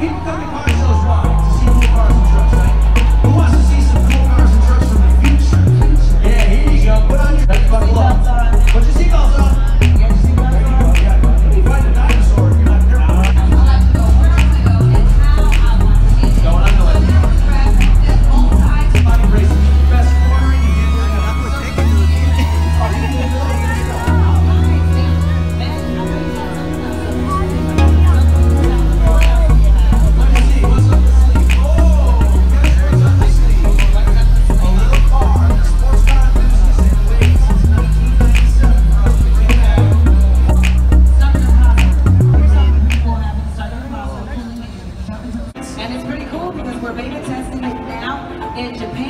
Keep coming hard. because we're beta testing it now in Japan.